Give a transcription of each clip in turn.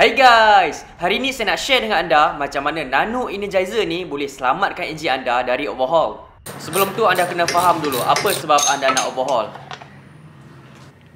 Hai guys, hari ni saya nak share dengan anda macam mana Nano Energizer ni boleh selamatkan enjin anda dari overhaul. Sebelum tu anda kena faham dulu apa sebab anda nak overhaul.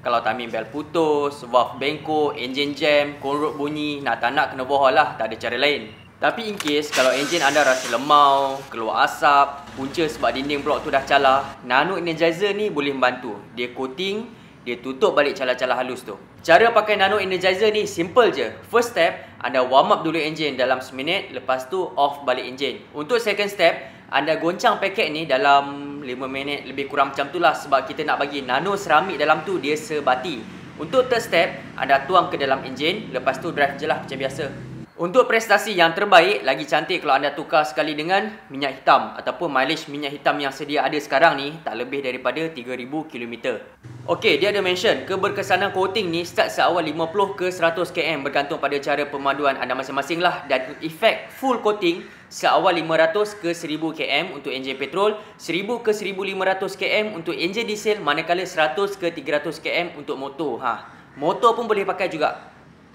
Kalau timing bel putus, valve bengkok, enjin jam, konrod bunyi, nak tak nak kena overhaul lah, tak ada cara lain. Tapi in case kalau enjin anda rasa lemau, keluar asap, punca sebab dinding blok tu dah calar, Nano Energizer ni boleh membantu. Dia coating, dia tutup balik calar-calar halus tu. Cara pakai Nano Energizer ni simple je. First step, anda warm up dulu enjin dalam seminit, lepas tu off balik enjin. Untuk second step, anda goncang paket ni dalam 5 minit lebih kurang macam tu lah sebab kita nak bagi nano seramik dalam tu dia sebati. Untuk third step, anda tuang ke dalam enjin, lepas tu drive je lah macam biasa. Untuk prestasi yang terbaik, lagi cantik kalau anda tukar sekali dengan minyak hitam ataupun mileage minyak hitam yang sedia ada sekarang ni tak lebih daripada 3000 km. Okey, dia ada mention keberkesanan coating ni start seawal 50 ke 100 km bergantung pada cara pemaduan anda masing-masing lah dan efek full coating seawal 500 ke 1000 km untuk enjin petrol, 1000 ke 1500 km untuk enjin diesel manakala 100 ke 300 km untuk motor. Ha, motor pun boleh pakai juga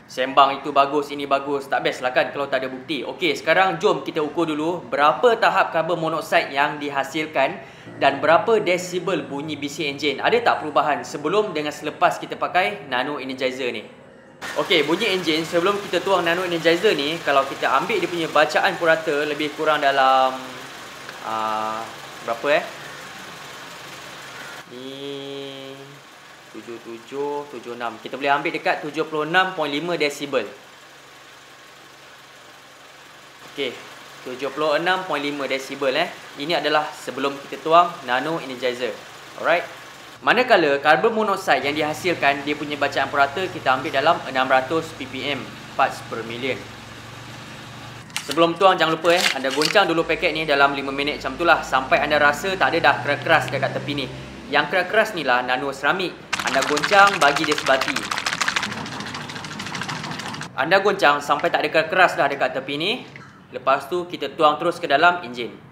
sembang itu bagus, ini bagus. Tak best lah kan kalau tak ada bukti. Okey, sekarang jom kita ukur dulu berapa tahap karbon monoksida yang dihasilkan dan berapa desibel bunyi BC engine. Ada tak perubahan sebelum dengan selepas kita pakai nano energizer ni? Okey, bunyi engine sebelum kita tuang nano energizer ni, kalau kita ambil dia punya bacaan purata lebih kurang dalam uh, berapa eh? Ni 7776. Kita boleh ambil dekat 76.5 desibel. Okey, 76.5 desibel eh. Ini adalah sebelum kita tuang nano energizer. Alright. Manakala karbon monoksida yang dihasilkan dia punya bacaan purata kita ambil dalam 600 ppm parts per million. Sebelum tuang jangan lupa eh anda goncang dulu paket ni dalam 5 minit macam itulah sampai anda rasa tak ada dah keras-keras dekat tepi ni. Yang keras-keras ni lah nano seramik anda goncang bagi dia sebati. Anda goncang sampai tak ada keras dah dekat tepi ni. Lepas tu kita tuang terus ke dalam enjin.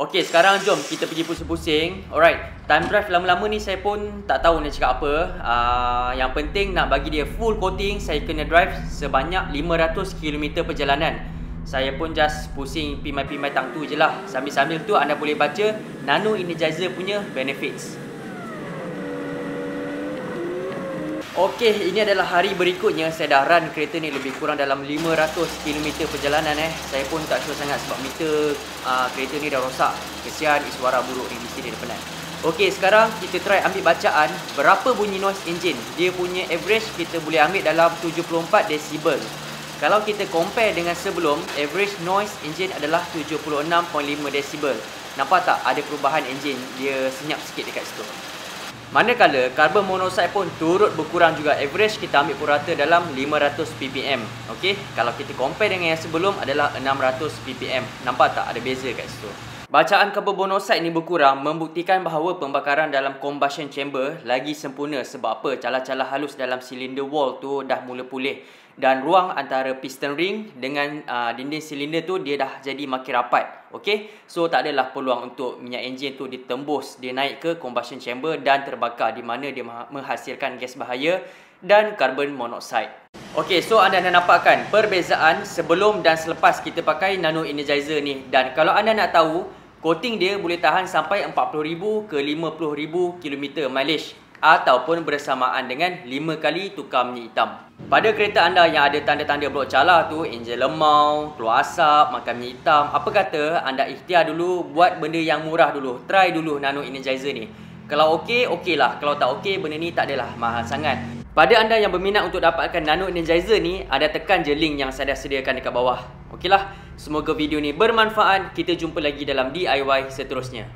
Okey, sekarang jom kita pergi pusing-pusing. Alright, time drive lama-lama ni saya pun tak tahu nak cakap apa. Uh, yang penting nak bagi dia full coating, saya kena drive sebanyak 500 km perjalanan. Saya pun just pusing pimai-pimai tang tu je lah. Sambil-sambil tu anda boleh baca Nano Energizer punya benefits. Okey, ini adalah hari berikutnya saya dah run kereta ni lebih kurang dalam 500 km perjalanan eh. Saya pun tak sure sangat sebab meter uh, kereta ni dah rosak. Kesian suara buruk ni mesti dia penat. Okey, sekarang kita try ambil bacaan berapa bunyi noise engine. Dia punya average kita boleh ambil dalam 74 decibel. Kalau kita compare dengan sebelum, average noise engine adalah 76.5 decibel. Nampak tak ada perubahan engine? Dia senyap sikit dekat situ. Manakala karbon monoksida pun turut berkurang juga average kita ambil purata dalam 500 ppm. Okey, kalau kita compare dengan yang sebelum adalah 600 ppm. Nampak tak ada beza kat situ? Bacaan karbon monoksida ini berkurang membuktikan bahawa pembakaran dalam combustion chamber lagi sempurna sebab apa? Calar-calar halus dalam silinder wall tu dah mula pulih dan ruang antara piston ring dengan uh, dinding silinder tu dia dah jadi makin rapat. Okey. So tak adalah peluang untuk minyak enjin tu ditembus, dia naik ke combustion chamber dan terbakar di mana dia menghasilkan gas bahaya dan karbon monoksida. Okey, so anda dah nampakkan perbezaan sebelum dan selepas kita pakai nano energizer ni dan kalau anda nak tahu coating dia boleh tahan sampai 40000 ke 50000 km mileage ataupun bersamaan dengan 5 kali tukar minyak hitam. Pada kereta anda yang ada tanda-tanda blok calar tu, enjin lemau, keluar asap, makan minyak hitam, apa kata anda ikhtiar dulu buat benda yang murah dulu. Try dulu nano energizer ni. Kalau okey, okeylah. Kalau tak okey, benda ni tak adalah mahal sangat. Pada anda yang berminat untuk dapatkan nano energizer ni, ada tekan je link yang saya dah sediakan dekat bawah. Okeylah. Semoga video ni bermanfaat. Kita jumpa lagi dalam DIY seterusnya.